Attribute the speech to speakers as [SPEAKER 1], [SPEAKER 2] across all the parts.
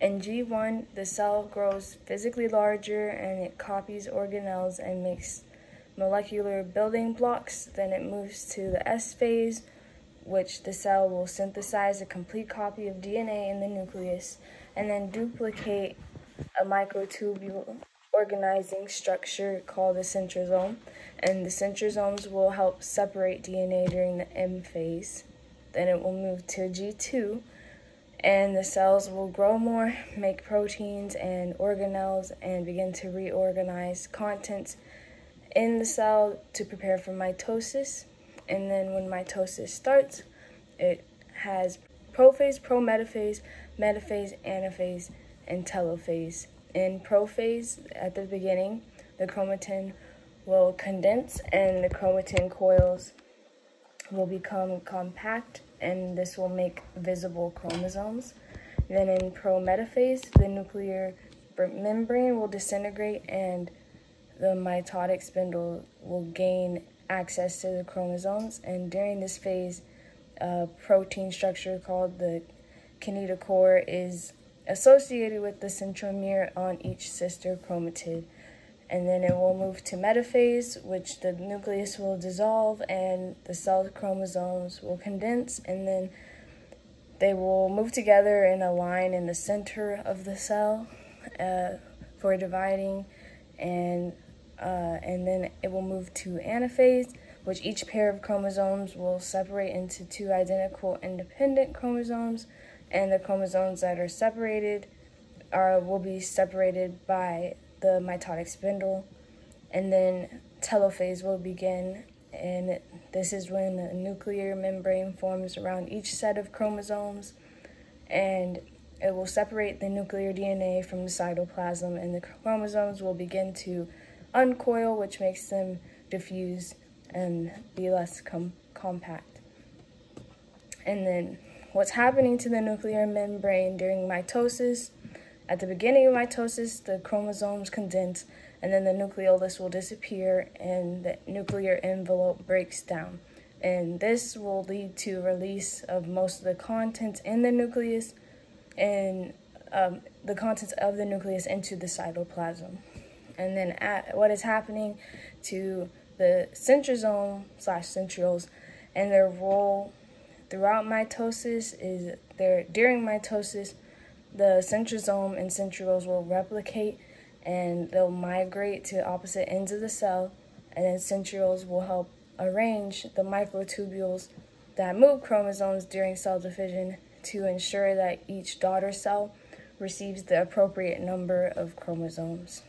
[SPEAKER 1] In G1, the cell grows physically larger and it copies organelles and makes molecular building blocks. Then it moves to the S phase, which the cell will synthesize a complete copy of DNA in the nucleus and then duplicate a microtubule organizing structure called the centrosome. And the centrosomes will help separate DNA during the M phase. Then it will move to G2 and the cells will grow more, make proteins and organelles, and begin to reorganize contents in the cell to prepare for mitosis. And then when mitosis starts, it has prophase, prometaphase, metaphase, anaphase, and telophase. In prophase, at the beginning, the chromatin will condense and the chromatin coils will become compact and this will make visible chromosomes. Then in prometaphase, the nuclear membrane will disintegrate and the mitotic spindle will gain access to the chromosomes. And during this phase, a protein structure called the kinetochore is associated with the centromere on each sister chromatid and then it will move to metaphase, which the nucleus will dissolve and the cell chromosomes will condense, and then they will move together in a line in the center of the cell uh, for dividing, and uh, and then it will move to anaphase, which each pair of chromosomes will separate into two identical independent chromosomes, and the chromosomes that are separated are will be separated by the mitotic spindle, and then telophase will begin, and this is when the nuclear membrane forms around each set of chromosomes, and it will separate the nuclear DNA from the cytoplasm, and the chromosomes will begin to uncoil, which makes them diffuse and be less com compact. And then what's happening to the nuclear membrane during mitosis at the beginning of mitosis, the chromosomes condense, and then the nucleolus will disappear and the nuclear envelope breaks down. And this will lead to release of most of the contents in the nucleus and um, the contents of the nucleus into the cytoplasm. And then at, what is happening to the centrosome slash centrioles and their role throughout mitosis is there during mitosis the centrosome and centrioles will replicate and they'll migrate to opposite ends of the cell, and then centrioles will help arrange the microtubules that move chromosomes during cell division to ensure that each daughter cell receives the appropriate number of chromosomes.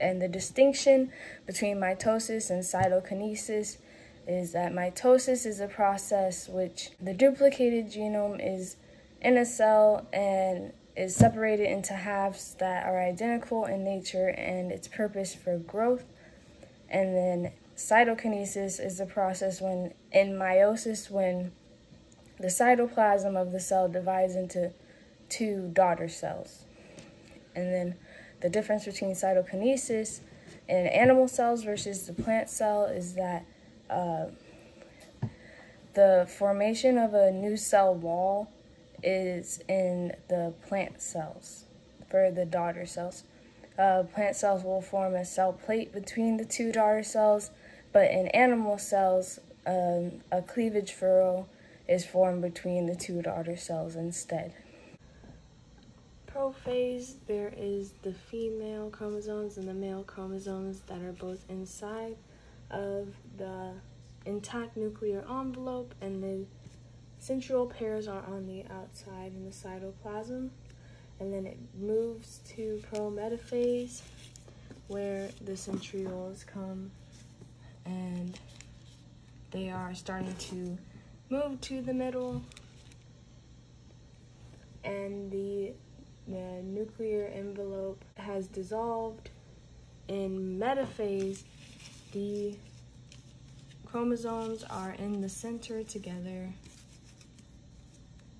[SPEAKER 1] And the distinction between mitosis and cytokinesis is that mitosis is a process which the duplicated genome is in a cell and is separated into halves that are identical in nature and its purpose for growth. And then cytokinesis is the process when in meiosis when the cytoplasm of the cell divides into two daughter cells. And then the difference between cytokinesis in animal cells versus the plant cell is that uh, the formation of a new cell wall is in the plant cells for the daughter cells. Uh, plant cells will form a cell plate between the two daughter cells, but in animal cells, um, a cleavage furrow is formed between the two daughter cells instead. Prophase, there is the female chromosomes and the male chromosomes that are both inside of the intact nuclear envelope, and the Centriole pairs are on the outside in the cytoplasm, and then it moves to prometaphase, where the centrioles come and they are starting to move to the middle, and the the nuclear envelope has dissolved. In metaphase, the chromosomes are in the center together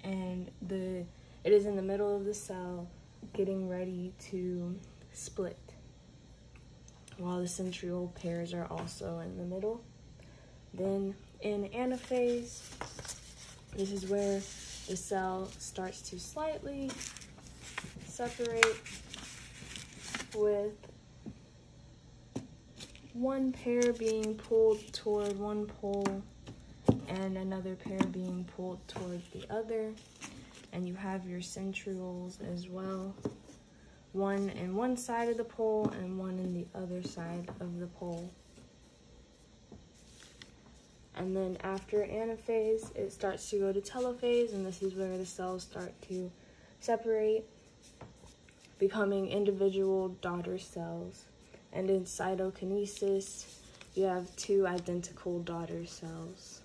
[SPEAKER 1] and the it is in the middle of the cell getting ready to split while the centriole pairs are also in the middle. Then in anaphase, this is where the cell starts to slightly separate with one pair being pulled toward one pole and another pair being pulled towards the other. And you have your centrioles as well. One in one side of the pole and one in the other side of the pole. And then after anaphase, it starts to go to telophase, and this is where the cells start to separate, becoming individual daughter cells. And in cytokinesis, you have two identical daughter cells.